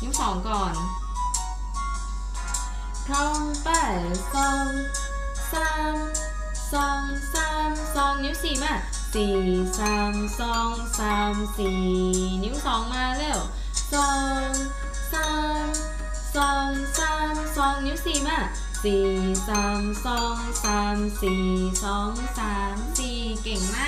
นิ้วสองก่อนพร้อมไปสองสามสองสามสองนิ้วสี่มาสี่สามสองสามสี่นิ้วสองมาเร็วสองสามสองสามสองนิ้วสี่มาสี่สามสองสามสี่สองสามสี่เก่งมาก